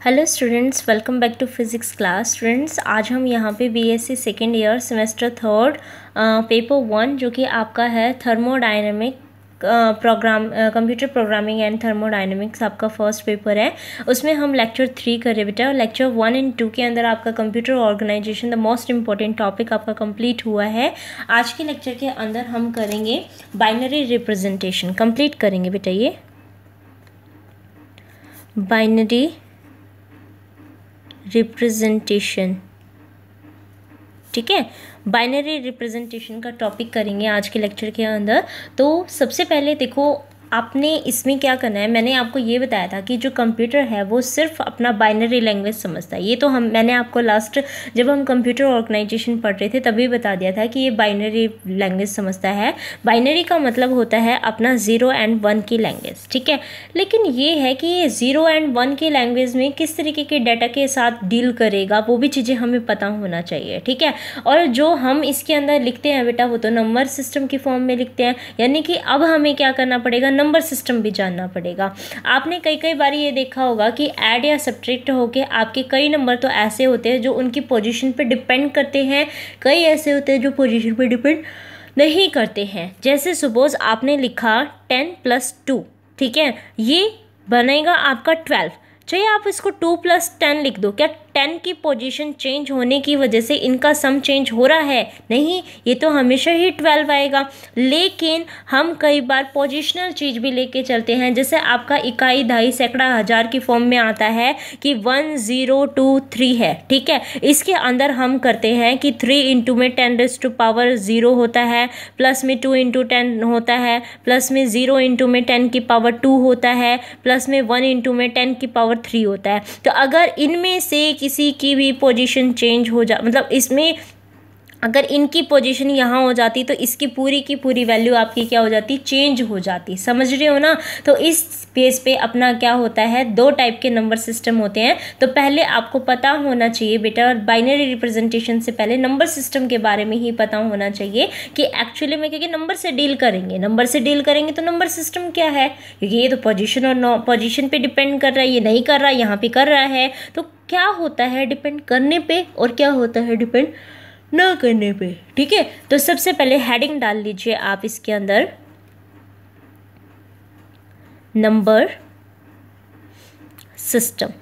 Hello students welcome back to physics class students आज हम यहाँ पे BSc second year semester third paper one जो कि आपका है thermodynamic program computer programming and thermodynamics आपका फ़र्स्ट पेपर है। उसमें हम लेक्चर थ्री कर रहे बेटा। लेक्चर वन एंड टू के अंदर आपका computer organization the most important topic आपका कंप्लीट हुआ है। आज के लेक्चर के अंदर हम करेंगे बाइनरी रिप्रेजेंटेशन कंप्लीट करेंगे बेटा ये। बाइनरी रिप्रेजेंटेशन ठीक है? बाइनरी रिप्रेजेंटेशन का टॉपिक करेंगे आज के लेक्चर के अंदर। तो सबसे पहले देखो आपने इसमें क्या करना है? मैंने आपको ये बताया था कि जो कंप्यूटर है, वो सिर्फ़ अपना बाइनरी लैंग्वेज समझता है। ये तो हम, मैंने आपको लास्ट जब हम कंप्यूटर ऑर्गेनाइजेशन पढ़ रहे थे, तभी बता दिया था कि ये बाइनरी लैंग्वेज समझता है। बाइनरी का मतलब होता है अपना ज़ीरो एंड वन की लैंग्वेज ठीक है? लेकिन ये है कि ये ज़ीरो एंड वन की लैंग्वेज में किस तरीके के डाटा के साथ डील करेगा, वो भी चीज़ें हमें पता होना चाहिए, ठीक है? और जो हम इसके अंदर लिखते हैं बेटा, वो तो नंबर सिस्टम की फॉर्म में लिखते हैं। यानी कि अब हमें क्या करना पड़ेगा? नंबर सिस्टम भी जानना पड़ेगा। आपने कई कई बार ये देखा होगा कि ऐड या सब्ट्रैक्ट होके आपके कई नंबर तो ऐसे होते हैं जो उनकी पोजीशन पे डिपेंड करते हैं, कई ऐसे होते हैं जो पोजीशन पे डिपेंड नहीं करते हैं। जैसे सपोज़ आपने लिखा टेन प्लस टू ठीक है? ये बनेगा आपका ट्वेल्व चाहिए आप इसको टू प्लस टेन लिख दो। क्या टेन की पोजीशन चेंज होने की वजह से इनका सम चेंज हो रहा है। नहीं, ये तो हमेशा ही ट्वेल्व आएगा। लेकिन हम कई बार पोजिशनल चीज़ भी लेके चलते हैं। जैसे आपका इकाई ढाई सैकड़ा हज़ार की फॉर्म में आता है कि वन ज़ीरो टू थ्री है, ठीक है? इसके अंदर हम करते हैं कि थ्री इंटू में ten raise to power zero होता है प्लस में टू इंटू टेन होता है प्लस में ज़ीरो इंटू में टेन की पावर टू होता है प्लस में वन इंटू में टेन की पावर थ्री होता है। तो अगर इनमें से किसी की भी पोजीशन चेंज हो जा मतलब इसमें अगर इनकी पोजीशन यहाँ हो जाती तो इसकी पूरी की पूरी वैल्यू आपकी क्या हो जाती? चेंज हो जाती। समझ रहे हो ना? तो इस बेस पे अपना क्या होता है? दो टाइप के नंबर सिस्टम होते हैं। तो पहले आपको पता होना चाहिए बेटा, और बाइनरी रिप्रेजेंटेशन से पहले नंबर सिस्टम के बारे में ही पता होना चाहिए कि एक्चुअली में क्योंकि नंबर से डील करेंगे। नंबर से डील करेंगे तो नंबर सिस्टम क्या है? क्योंकि ये तो पोजिशन और पोजिशन पर डिपेंड कर रहा है, ये नहीं कर रहा है यहाँ पर कर रहा है। तो क्या होता है? डिपेंड करने पर और क्या होता है? डिपेंड न करने पे, ठीक है? तो सबसे पहले हेडिंग डाल लीजिए आप इसके अंदर। नंबर सिस्टम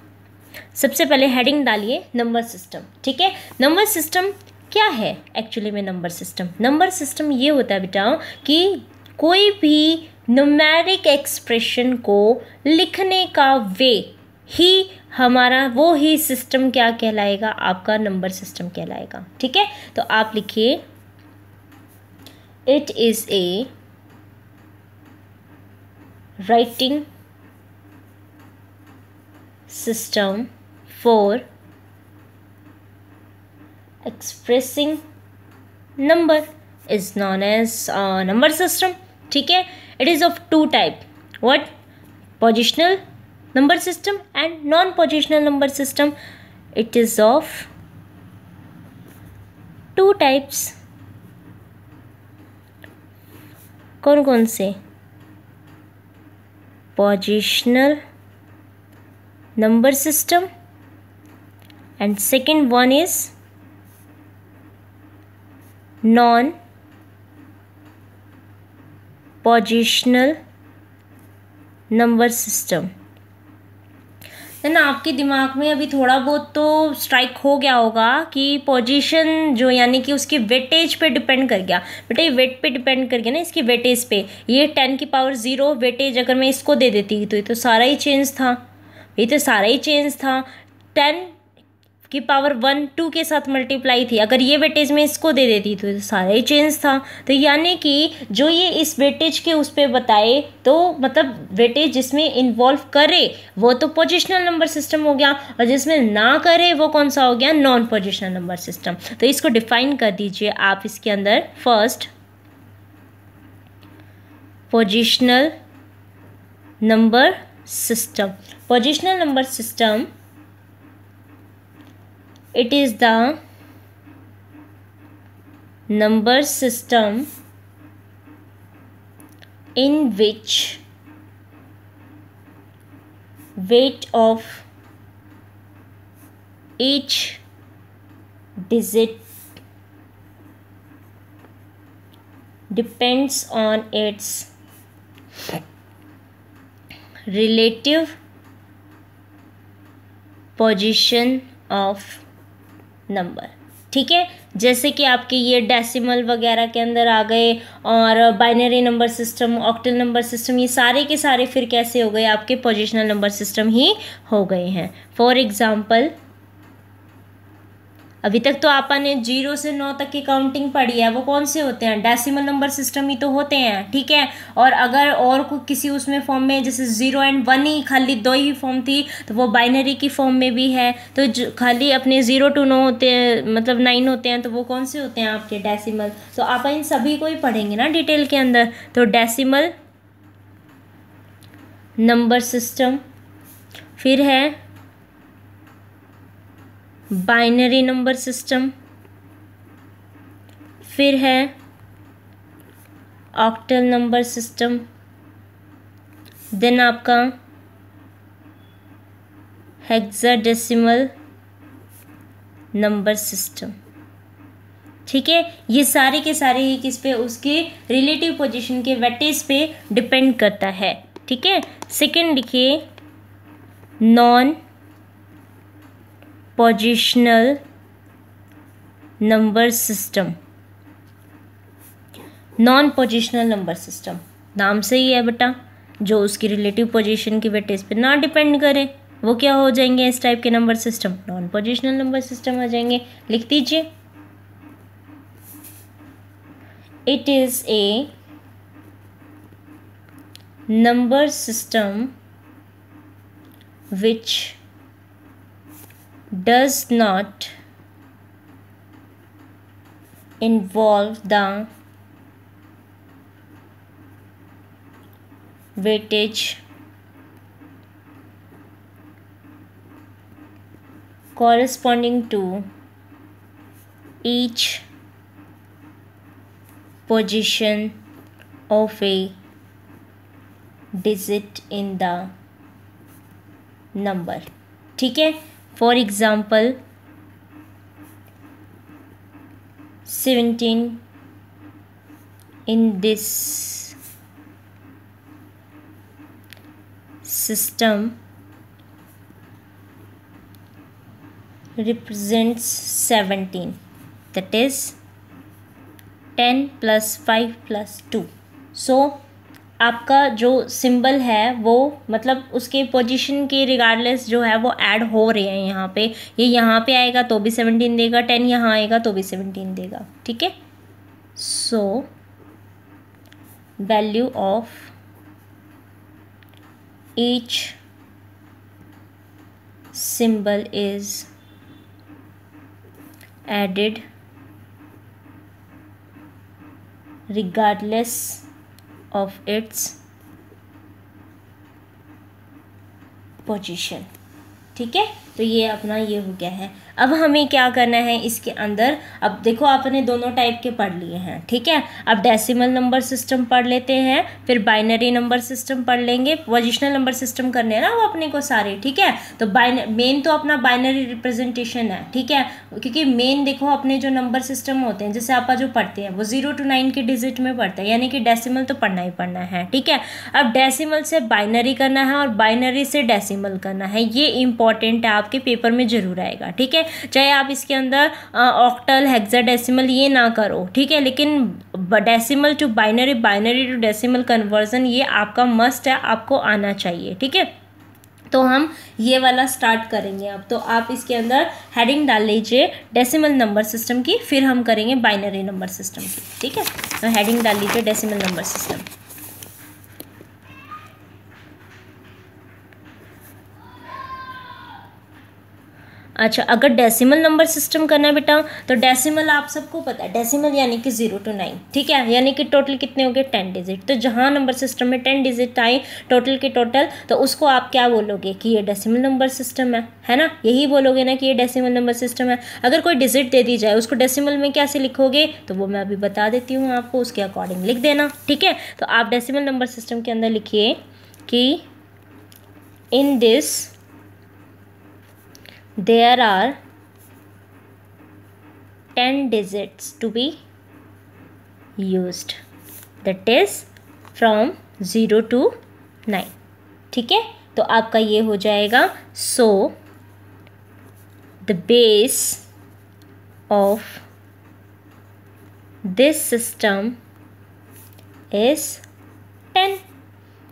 सबसे पहले हेडिंग डालिए नंबर सिस्टम ठीक है? नंबर सिस्टम क्या है? एक्चुअली में नंबर सिस्टम नंबर सिस्टम ये होता है बेटा कि कोई भी न्यूमेरिक एक्सप्रेशन को लिखने का वे ही हमारा वो ही सिस्टम क्या कहलाएगा? आपका नंबर सिस्टम कहलाएगा। ठीक है? तो आप लिखिए it is a writing system for expressing number is known as number system ठीक है? It is of two type what positional number system and non positional number system it is of two types कौन कौन से positional number system and second one is non positional number system है ना, आपके दिमाग में अभी थोड़ा बहुत तो स्ट्राइक हो गया होगा कि पोजीशन जो यानी कि उसकी वेटेज पे डिपेंड कर गया। बेटा, ये वेट पे डिपेंड कर गया ना इसकी वेटेज पे। ये टेन की पावर ज़ीरो वेटेज अगर मैं इसको दे देती तो ये तो सारा ही चेंज था। ये तो सारा ही चेंज था। टेन की पावर वन टू के साथ मल्टीप्लाई थी। अगर ये वेटेज में इसको दे देती तो सारा ही चेंज था। तो यानी कि जो ये इस वेटेज के उस पर बताए तो मतलब वेटेज जिसमें इन्वॉल्व करे, वो तो पोजिशनल नंबर सिस्टम हो गया और जिसमें ना करे, वो कौन सा हो गया? नॉन पोजिशनल नंबर सिस्टम तो इसको डिफाइन कर दीजिए आप इसके अंदर। First positional number system positional number system it is the number system in which weight of each digit depends on its relative position of number ठीक है? जैसे कि आपके ये डेसिमल वगैरह के अंदर आ गए और binary number system octal number system ये सारे के सारे फिर कैसे हो गए? आपके पोजिशनल नंबर सिस्टम ही हो गए हैं। फॉर एग्ज़ाम्पल अभी तक तो आपा ने ज़ीरो से नौ तक की काउंटिंग पढ़ी है। वो कौन से होते हैं? डेसिमल नंबर सिस्टम ही तो होते हैं, ठीक है? और अगर और को किसी उसमें फॉर्म में, जैसे ज़ीरो एंड वन ही, खाली दो ही फॉर्म थी तो वो बाइनरी की फॉर्म में भी है। तो खाली अपने ज़ीरो टू नौ होते हैं मतलब नाइन होते हैं तो वो कौन से होते हैं आपके डेसिमल तो आप इन सभी को ही पढ़ेंगे ना डिटेल के अंदर। तो डेसिमल नंबर सिस्टम फिर है बाइनरी नंबर सिस्टम, फिर है ऑक्टल नंबर सिस्टम, देन आपका हेक्साडेसिमल नंबर सिस्टम। ठीक है, ये सारे के सारे ही किस पे उसके रिलेटिव पोजीशन के वेटेज पे डिपेंड करता है। ठीक है, सेकंड लिखिए non positional number system non positional number system नाम से ही है बेटा। जो उसकी रिलेटिव पोजीशन की वेटेज पे ना डिपेंड करे, वो क्या हो जाएँगे इस टाइप के number system non positional number system आ जाएँगे। लिख दीजिए। It is a number system which does not involve the weightage corresponding to each position of a digit in the number ठीक है For example 17 in this system represents 17 that is 10 plus 5 plus 2 so आपका जो symbol है वो मतलब उसके position के regardless जो है वो ऐड हो रहे हैं यहाँ पे। ये यह यहाँ पे आएगा तो भी सेवनटीन देगा टेन यहाँ आएगा तो भी सेवनटीन देगा, ठीक है? So value of each symbol is added regardless of its position ठीक है? तो ये अपना ये हो गया है। अब हमें क्या करना है इसके अंदर? अब देखो, आपने दोनों टाइप के पढ़ लिए हैं, ठीक है? अब डेसिमल नंबर सिस्टम पढ़ लेते हैं, फिर बाइनरी नंबर सिस्टम पढ़ लेंगे। पोजिशनल नंबर सिस्टम करने हैं ना वो अपने को सारे, ठीक है? तो मेन तो अपना बाइनरी रिप्रेजेंटेशन है, ठीक है? क्योंकि मेन देखो, अपने जो नंबर सिस्टम होते हैं, जैसे आप जो पढ़ते हैं, वो ज़ीरो टू नाइन के डिजिट में पढ़ते हैं, यानी कि डेसिमल तो पढ़ना ही पढ़ना है, ठीक है? अब डेसिमल से बाइनरी करना है और बाइनरी से डेसिमल करना है, ये इंपॉर्टेंट है, आपके पेपर में ज़रूर आएगा, ठीक है? चाहे आप इसके अंदर ऑक्टल हेक्साडेसिमल ये ना करो, ठीक है? लेकिन decimal to binary binary to decimal conversion ये आपका मस्ट है, आपको आना चाहिए, ठीक है? तो हम ये वाला स्टार्ट करेंगे अब। तो आप इसके अंदर हेडिंग डाल लीजिए डेसिमल नंबर सिस्टम की, फिर हम करेंगे बाइनरी नंबर सिस्टम की, ठीक है? तो हेडिंग डाल लीजिए डेसिमल नंबर सिस्टम अच्छा अगर डेसिमल नंबर सिस्टम करना है बेटा तो डेसिमल आप सबको पता है डेसिमल यानी कि ज़ीरो टू नाइन ठीक है? यानी कि टोटल कितने हो गए? टेन डिजिट तो जहाँ नंबर सिस्टम में टेन डिजिट आए टोटल के टोटल तो उसको आप क्या बोलोगे कि ये डेसिमल नंबर सिस्टम है? है ना? यही बोलोगे ना कि ये डेसिमल नंबर सिस्टम है। अगर कोई डिजिट दे दी जाए, उसको डेसिमल में कैसे लिखोगे? तो वो मैं अभी बता देती हूँ आपको, उसके अकॉर्डिंग लिख देना, ठीक है? तो आप डेसिमल नंबर सिस्टम के अंदर लिखिए कि in this there are 10 digits to be used that is from 0 to 9 ठीक है तो आपका ये हो जाएगा so the base of this system is ten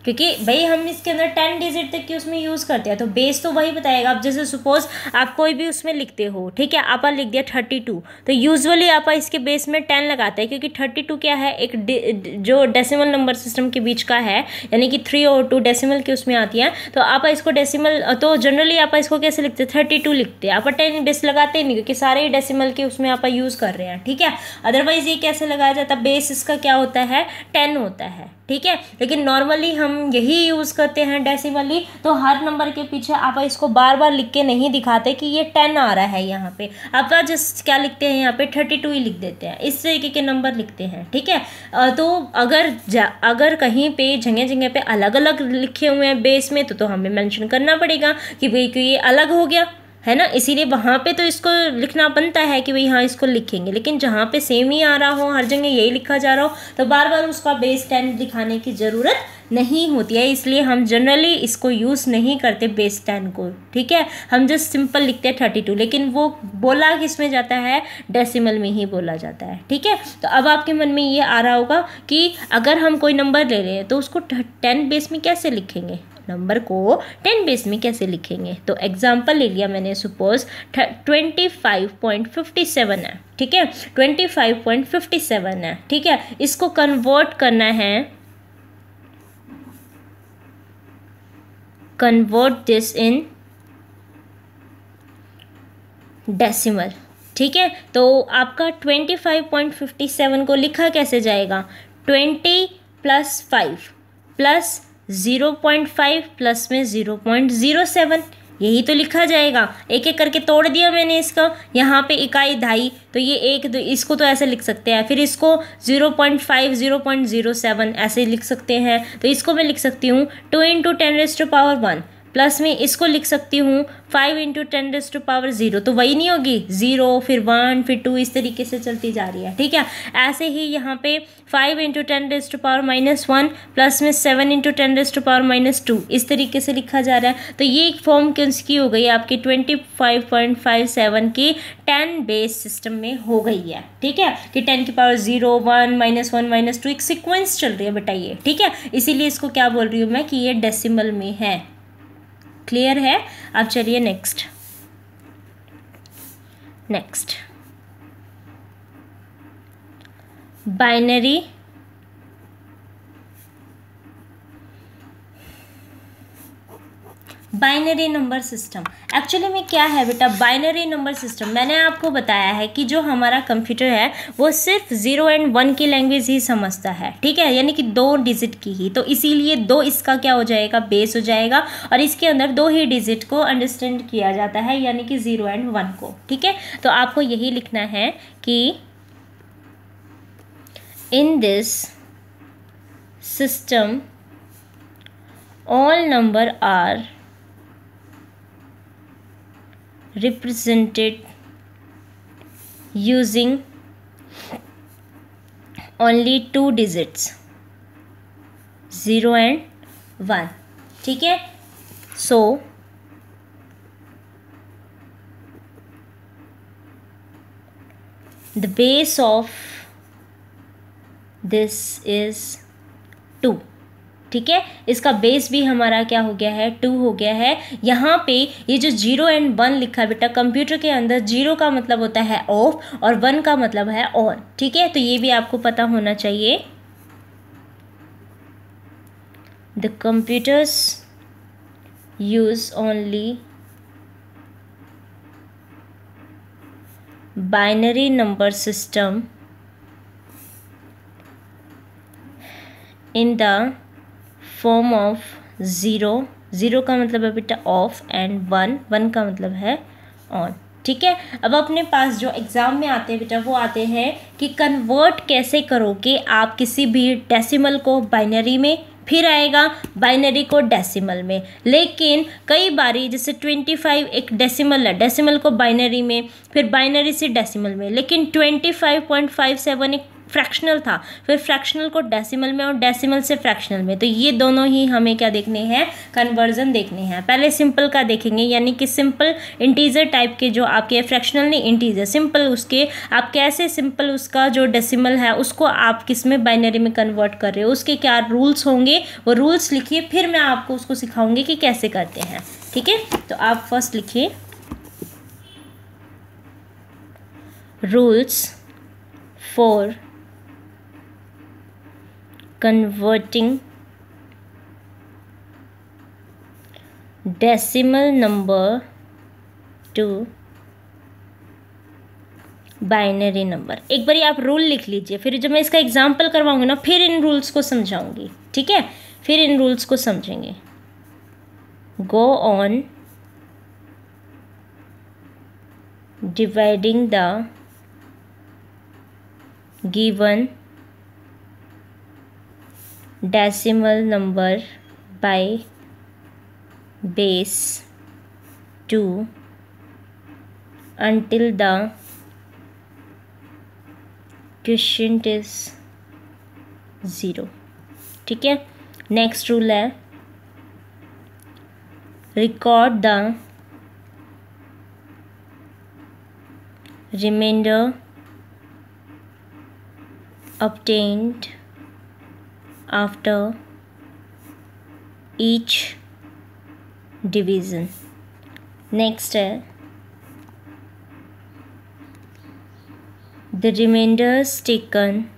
क्योंकि भाई हम इसके अंदर टेन डिजिट तक की उसमें यूज़ करते हैं तो बेस तो वही बताएगा। आप जैसे सपोज़ आप कोई भी उसमें लिखते हो, ठीक है? आपा लिख दिया थर्टी टू तो यूजुअली आपा इसके बेस में टेन लगाते हैं, क्योंकि थर्टी टू क्या है? एक जो डेसिमल नंबर सिस्टम के बीच का है, यानी कि थ्री और टू डेसिमल की उसमें आती है तो आप इसको डेसिमल तो जनरली आप इसको कैसे लिखते हैं? थर्टी टू लिखते हैं। आप टेन बेस लगाते नहीं, क्योंकि सारे ही डेसिमल के उसमें आप यूज़ कर रहे हैं, ठीक है? अदरवाइज़ ये कैसे लगाया जाता? है बेस इसका क्या होता है? टेन होता है। ठीक है? लेकिन नॉर्मली हम यही यूज़ करते हैं डेसिमली तो हर नंबर के पीछे आप इसको बार बार लिख के नहीं दिखाते कि ये टेन आ रहा है यहाँ पे। आप जस्ट क्या लिखते हैं यहाँ पे? थर्टी टू ही लिख देते हैं। इस तरीके के नंबर लिखते हैं, ठीक है? तो अगर अगर कहीं पे जगह जगह पे अलग अलग लिखे हुए हैं बेस में तो तो हमें मैंशन करना पड़ेगा कि भाई ये अलग हो गया? है ना? इसीलिए वहाँ पे तो इसको लिखना बनता है कि भाई हाँ इसको लिखेंगे। लेकिन जहाँ पे सेम ही आ रहा हो, हर जगह यही लिखा जा रहा हो तो बार बार उसका बेस टेन दिखाने की ज़रूरत नहीं होती है। इसलिए हम जनरली इसको यूज़ नहीं करते बेस टेन को, ठीक है? हम जस्ट सिंपल लिखते हैं थर्टी टू लेकिन वो बोला किसमें जाता है? डेसिमल में ही बोला जाता है, ठीक है? तो अब आपके मन में ये आ रहा होगा कि अगर हम कोई नंबर ले रहे हैं तो उसको टेन बेस में कैसे लिखेंगे? नंबर को टेन बेस में कैसे लिखेंगे? तो एग्ज़ाम्पल ले लिया मैंने suppose twenty five point fifty seven है, ठीक है? Twenty five point fifty seven है, ठीक है? इसको कन्वर्ट करना है। कन्वर्ट दिस इन डेसिमल ठीक है? तो आपका twenty five point fifty seven को लिखा कैसे जाएगा? Twenty plus five plus zero point five plus में ज़ीरो पॉइंट ज़ीरो सेवन। यही तो लिखा जाएगा। एक एक करके तोड़ दिया मैंने इसका। यहाँ पे इकाई ढाई। तो ये एक, दो, इसको तो ऐसे लिख सकते हैं। फिर इसको zero point five, zero point zero seven ऐसे लिख सकते हैं। तो इसको मैं लिख सकती हूँ two into ten raised power one. Plus में इसको लिख सकती हूँ five into ten raise to power zero. तो वही नहीं होगी। ज़ीरो, फिर वन, फिर टू, इस तरीके से चलती जा रही है। ठीक है? ऐसे ही यहाँ पे five into ten raise to power minus one plus में seven into ten raise to power minus two. इस तरीके से लिखा जा रहा है। तो ये एक फॉर्म किसकी हो गई आपकी twenty five point five seven की टेन बेस सिस्टम में हो गई है। ठीक है? कि टेन की power zero, one, minus one, minus two, एक सिक्वेंस चल रही है, बताइए। ठीक है? इसीलिए इसको क्या बोल रही हूँ मैं कि ये डेसिमल में है। क्लियर है। अब चलिए next next binary binary number system. Actually में क्या है बेटा, बाइनरी नंबर सिस्टम, मैंने आपको बताया है कि जो हमारा कंप्यूटर है, वो सिर्फ़ ज़ीरो एंड वन की लैंग्वेज ही समझता है, ठीक है? यानी कि दो डिजिट की ही। तो इसीलिए दो इसका क्या हो जाएगा, बेस हो जाएगा और इसके अंदर दो ही डिजिट को अंडरस्टैंड किया जाता है, यानी कि ज़ीरो एंड वन को, ठीक है? तो आपको यही लिखना है कि in this system, all number are represented using only two digits zero and one ठीक है so the base of this is two ठीक है? इसका बेस भी हमारा क्या हो गया है? टू हो गया है। यहाँ पे ये जो ज़ीरो एंड वन लिखा है बेटा कंप्यूटर के अंदर ज़ीरो का मतलब होता है ऑफ़ और वन का मतलब है ऑन ठीक है? तो ये भी आपको पता होना चाहिए। The computers use only binary number system in the form of zero zero का मतलब है बेटा ऑफ़ एंड वन वन का मतलब है ऑन ठीक है? अब अपने पास जो एग्ज़ाम में आते हैं बेटा, वो आते हैं कि कन्वर्ट कैसे करोगे आप किसी भी डेसिमल को बाइनरी में, फिर आएगा बाइनरी को डेसिमल में। लेकिन कई बारी जैसे ट्वेंटी फाइव एक डेसिमल है डेसिमल को बाइनरी में, फिर बाइनरी से डेसिमल में। लेकिन twenty five point five seven एक फ्रैक्शनल था। फिर फ्रैक्शनल को डेसिमल में और डेसिमल से फ्रैक्शनल में। तो ये दोनों ही हमें क्या देखने हैं? कन्वर्जन देखने हैं। पहले सिंपल का देखेंगे, यानी कि सिंपल इंटीजर टाइप के जो आपके फ्रैक्शनल नहीं इंटीजर सिंपल उसके, आप कैसे सिंपल उसका जो डेसिमल है, उसको आप किसमें बाइनरी में कन्वर्ट कर रहे हो? उसके क्या रूल्स होंगे? वो रूल्स लिखिए, फिर मैं आपको उसको सिखाऊँगी कि कैसे करते हैं। ठीक है? तो आप फ़र्स्ट लिखिए। Rules for converting decimal number to binary number एक बार आप रूल लिख लीजिए, फिर जब मैं इसका एग्ज़ाम्पल करवाऊँगी ना, फिर इन रूल्स को समझाऊँगी, ठीक है? फिर इन रूल्स को समझेंगे। Go on dividing the given decimal number by base 2 until the quotient is zero ठीक है नेक्स्ट रूल है record the remainder obtained after each division. Next है the remainders taken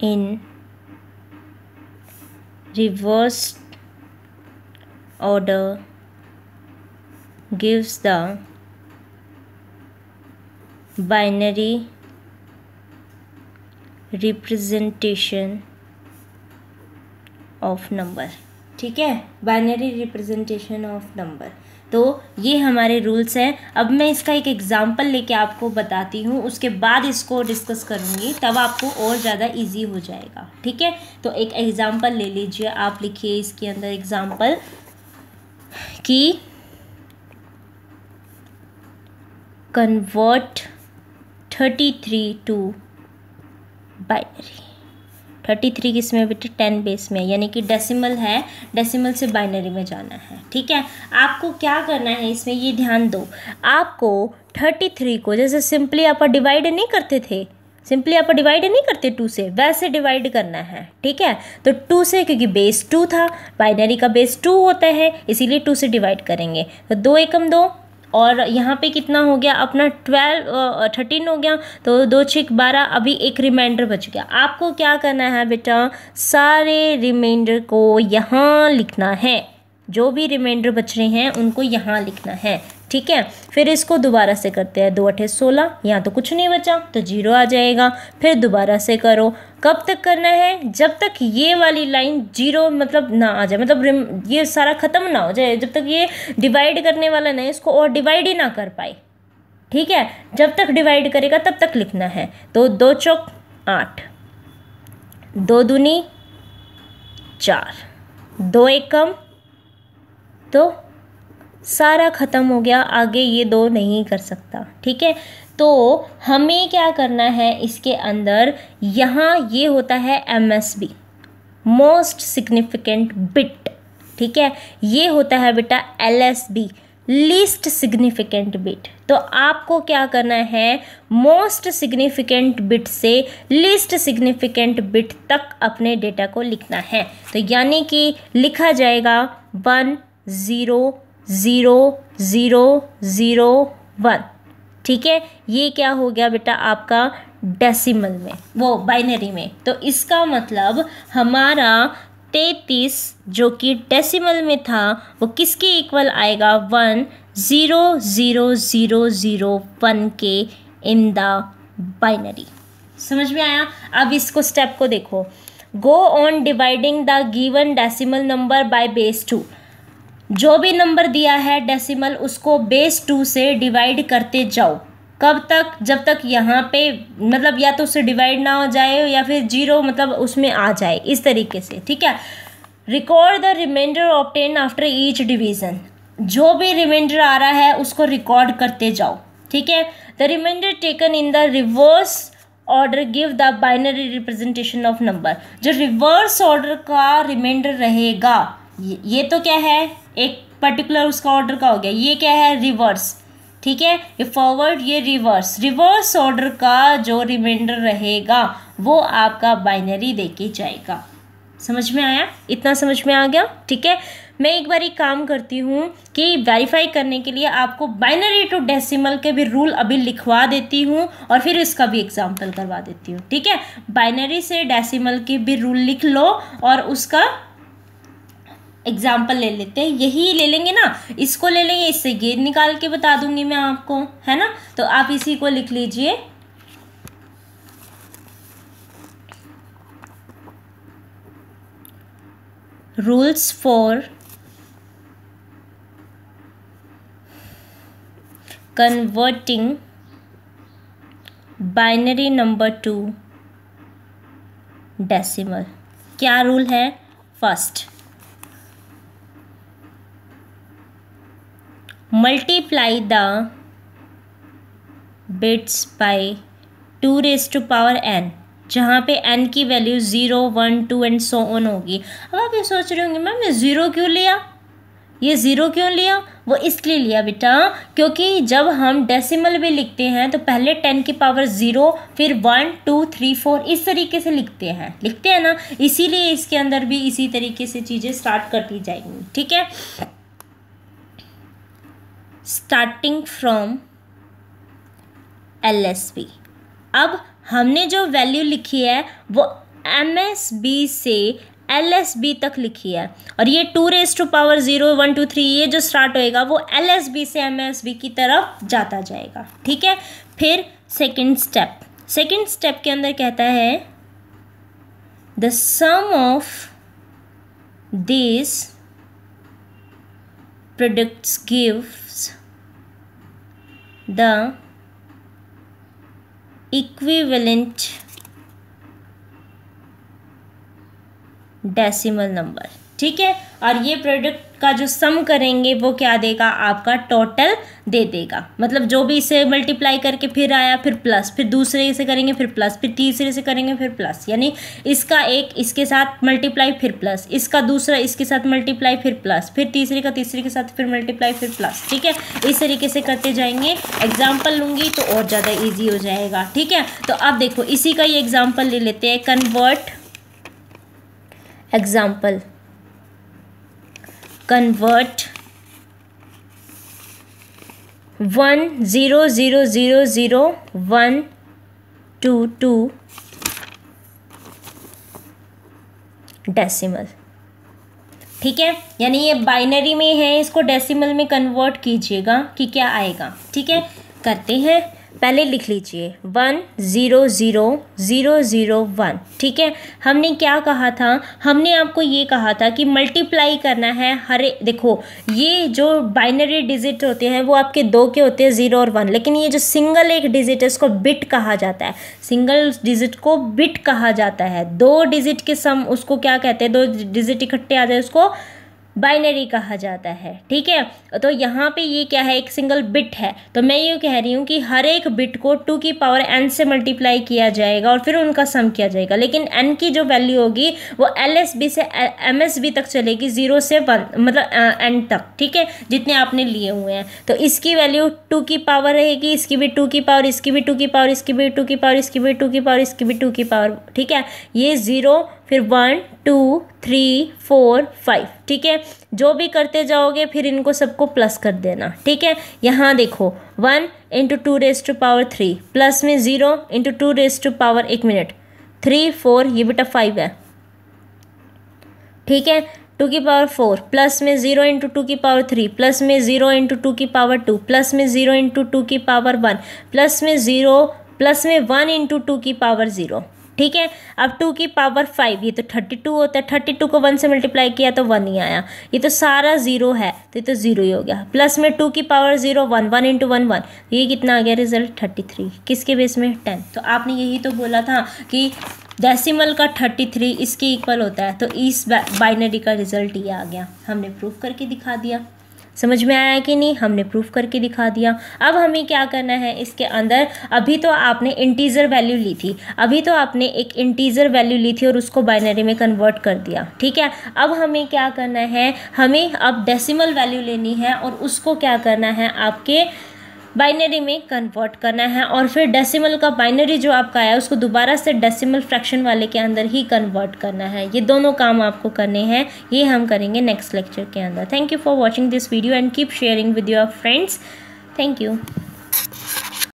in reverse order gives the binary representation of number ठीक है? Binary representation of number तो ये हमारे rules हैं। अब मैं इसका एक एग्जांपल लेके आपको बताती हूँ। उसके बाद इसको डिस्कस करूँगी। तब आपको और ज़्यादा इजी हो जाएगा। ठीक है? तो एक एग्जांपल ले लीजिए। आप लिखिए इसके अंदर एग्जांपल कि convert thirty three to binary thirty three किसमें बेटे टेन बेस में, यानी कि डेसिमल है डेसिमल से बाइनरी में जाना है, ठीक है? आपको क्या करना है इसमें, ये ध्यान दो। आपको थर्टी थ्री को, जैसे सिंपली आप डिवाइड नहीं करते थे सिंपली आप डिवाइड नहीं करते टू से, वैसे डिवाइड करना है, ठीक है? तो टू से, क्योंकि बेस टू था बाइनरी का बेस टू होता है, इसीलिए टू से डिवाइड करेंगे। तो दो एकम दो और यहाँ पे कितना हो गया? अपना ट्वेल्व थर्टीन हो गया तो दो छिक बारह, अभी एक रिमाइंडर बच गया। आपको क्या करना है बेटा? सारे रिमाइंडर को यहाँ लिखना है। जो भी रिमाइंडर बच रहे हैं, उनको यहाँ लिखना है। ठीक है? फिर इसको दोबारा से करते हैं। दो अठे सोलह, यहाँ तो कुछ नहीं बचा तो ज़ीरो आ जाएगा। फिर दोबारा से करो। कब तक करना है? जब तक ये वाली लाइन ज़ीरो मतलब ना आ जाए मतलब ये सारा ख़त्म ना हो जाए, जब तक ये डिवाइड करने वाला नहीं, इसको और डिवाइड ही ना कर पाए। ठीक है? जब तक डिवाइड करेगा, तब तक लिखना है। तो दो चौक आठ। दो दूनी चार। दो एकम तो सारा ख़त्म हो गया, आगे ये दो नहीं कर सकता, ठीक है? तो हमें क्या करना है इसके अंदर? यहाँ ये होता है M S B most significant bit ठीक है? ये होता है बेटा L S B least significant bit तो आपको क्या करना है? मोस्ट सिग्निफिकेंट बिट से लीस्ट सिग्निफिकेंट बिट तक अपने डेटा को लिखना है। तो यानी कि लिखा जाएगा one zero zero zero zero, one. ठीक है? ये क्या हो गया बेटा आपका डेसिमल में, वो बाइनरी में। तो इसका मतलब हमारा तैतीस जो कि डेसिमल में था, वो किसके इक्वल आएगा? One, zero zero zero zero, one के इन द बाइनरी समझ में आया? अब इसको स्टेप को देखो। Go on dividing the given decimal number by base two जो भी नंबर दिया है डेसिमल, उसको बेस टू से डिवाइड करते जाओ। कब तक? जब तक यहाँ पे मतलब या तो उससे डिवाइड ना हो जाए या फिर ज़ीरो मतलब उसमें आ जाए, इस तरीके से, ठीक है? Record the remainder obtain after each division जो भी रिमाइंडर आ रहा है, उसको रिकॉर्ड करते जाओ, ठीक है? The remainder taken in the reverse order give the binary representation of number जो रिवर्स ऑर्डर का रिमाइंडर रहेगा ये तो क्या है? एक पर्टिकुलर उसका ऑर्डर का हो गया। ये क्या है? रिवर्स ठीक है? ये फॉरवर्ड ये रिवर्स रिवर्स ऑर्डर का जो रिमाइंडर रहेगा, वो आपका बाइनरी देके जाएगा। समझ में आया? इतना समझ में आ गया? ठीक है? मैं एक बार एक काम करती हूँ कि वेरीफाई करने के लिए आपको बाइनरी टू डेसिमल के भी रूल अभी लिखवा देती हूँ और फिर इसका भी एग्ज़ाम्पल करवा देती हूँ। ठीक है? बाइनरी से डेसिमल के भी रूल लिख लो और उसका एग्ज़ाम्पल ले लेते हैं। यही ले लेंगे ना। इसको ले लेंगे, इससे ये निकाल के बता दूँगी मैं आपको, है ना? तो आप इसी को लिख लीजिए। Rules for converting binary number to decimal क्या रूल है? First multiply the bits by two raise to power N जहाँ पे एन की value zero one two and so on होगी। अब आप ये सोच रहे होंगे, मैम, ये ज़ीरो क्यों लिया? ये ज़ीरो क्यों लिया? वो इसलिए लिया बेटा, क्योंकि जब हम डेसिमल भी लिखते हैं तो पहले टेन की पावर ज़ीरो फिर वन टू थ्री फोर इस तरीके से लिखते हैं। लिखते हैं ना? इसीलिए इसके अंदर भी इसी तरीके से चीज़ें स्टार्ट कर दी जाएँगी, ठीक है? स्टार्टिंग फ्रॉम एल अब हमने जो वैल्यू लिखी है, वो एम एस बी से एल एस बी तक लिखी है। और ये two raise to power zero one two three ये जो स्टार्ट होएगा, वो एल एस बी से एम एस बी की तरफ़ जाता जाएगा। ठीक है? फिर सेकेंड स्टेप सेकेंड स्टेप के अंदर कहता है the sum of this products gives the equivalent decimal number ठीक है? और ये प्रोडक्ट का जो सम करेंगे, वो क्या देगा? आपका टोटल दे देगा। मतलब जो भी इसे मल्टीप्लाई करके फिर आया, फिर प्लस फिर दूसरे से करेंगे, फिर प्लस फिर तीसरे से करेंगे, फिर प्लस यानी इसका एक, इसके साथ मल्टीप्लाई फिर प्लस इसका दूसरा, इसके साथ मल्टीप्लाई फिर प्लस फिर तीसरे का, तीसरे के साथ फिर मल्टीप्लाई फिर प्लस ठीक है? इस तरीके से करते जाएँगे। एग्ज़ाम्पल लूँगी तो और ज़्यादा ईजी हो जाएगा। ठीक है? तो अब देखो, इसी का ये एग्ज़ाम्पल ले लेते हैं। Convert example. Convert 1 0 0 0 0 1 2 2 डेसिमल ठीक है? यानी ये बाइनरी में है इसको डेसिमल में कन्वर्ट कीजिएगा कि क्या आएगा। ठीक है? करते हैं। पहले लिख लीजिए। One zero zero zero zero one. ठीक है? हमने क्या कहा था? हमने आपको ये कहा था कि मल्टीप्लाई करना है हरे देखो, ये जो बाइनरी डिजिट होते हैं, वो आपके दो के होते हैं ज़ीरो और वन लेकिन ये जो सिंगल एक डिजिट है उसको बिट कहा जाता है। सिंगल डिजिट को बिट कहा जाता है। दो डिजिट के सम उसको क्या कहते हैं? दो डिजिट इकट्ठे आ जाए, उसको बाइनरी कहा जाता है, ठीक है? तो यहाँ पे ये क्या है, एक सिंगल बिट है। तो मैं ये कह रही हूँ कि हर एक बिट को टू की पावर एन से मल्टीप्लाई किया जाएगा और फिर उनका सम किया जाएगा। लेकिन एन की जो वैल्यू होगी, वो एल एस बी से एम एस बी तक चलेगी ज़ीरो से वन मतलब एन तक, ठीक है? जितने आपने लिए हुए हैं। तो इसकी वैल्यू टू की पावर रहेगी, इसकी भी टू की पावर इसकी भी टू की पावर इसकी भी टू की पावर इसकी भी टू की पावर इसकी भी टू की पावर ठीक है? ये ज़ीरो फिर one, two, three, four, five. ठीक है? जो भी करते जाओगे, फिर इनको सबको प्लस कर देना। ठीक है? यहाँ देखो, one into two raise to power three plus में zero into two raise to power एक मिनट। थ्री, फोर, ये बेटा फाइव है। ठीक है? टू की पावर फोर प्लस में ज़ीरो इंटू टू की पावर थ्री प्लस में ज़ीरो इंटू टू की पावर टू प्लस में ज़ीरो इंटू टू की पावर वन प्लस में ज़ीरो, प्लस में वन इंटू टू की पावर ज़ीरो ठीक है? अब टू की पावर फाइव ये तो थर्टी टू होता है। थर्टी टू को वन से मल्टीप्लाई किया तो वन ही आया। ये तो सारा ज़ीरो है तो ये तो ज़ीरो ही हो गया। प्लस में टू की power zero one one into one one ये कितना आ गया रिज़ल्ट थर्टी थ्री किसके बेस में? टेन तो आपने यही तो बोला था कि डेसिमल का थर्टी थ्री इसके इक्वल होता है तो इस बाइनरी का रिज़ल्ट ये आ गया। हमने प्रूफ करके दिखा दिया। समझ में आया कि नहीं? हमने प्रूफ करके दिखा दिया। अब हमें क्या करना है? इसके अंदर अभी तो आपने इंटीजर वैल्यू ली थी। अभी तो आपने एक इंटीजर वैल्यू ली थी और उसको बाइनरी में कन्वर्ट कर दिया। ठीक है? अब हमें क्या करना है? हमें अब डेसिमल वैल्यू लेनी है और उसको क्या करना है? आपके बाइनरी में कन्वर्ट करना है और फिर डेसिमल का बाइनरी जो आपका आया, उसको दोबारा से डेसिमल फ्रैक्शन वाले के अंदर ही कन्वर्ट करना है। ये दोनों काम आपको करने हैं। ये हम करेंगे नेक्स्ट लेक्चर के अंदर। Thank you for watching this video and keep sharing with your friends thank you